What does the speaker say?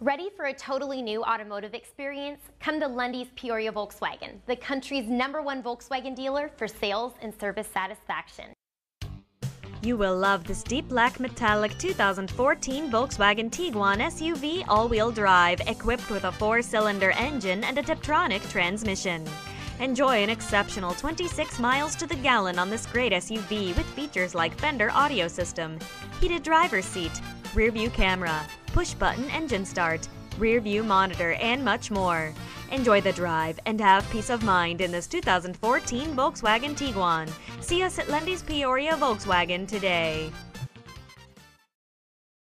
Ready for a totally new automotive experience? Come to Lunde's Peoria Volkswagen, the country's number one Volkswagen dealer for sales and service satisfaction. You will love this deep black metallic 2014 Volkswagen Tiguan SUV all-wheel drive equipped with a four-cylinder engine and a Tiptronic transmission. Enjoy an exceptional 26 miles to the gallon on this great SUV with features like Fender audio system, heated driver's seat, rear view camera, push button engine start, rear view monitor, and much more. Enjoy the drive and have peace of mind in this 2014 Volkswagen Tiguan. See us at Lunde's Peoria Volkswagen today.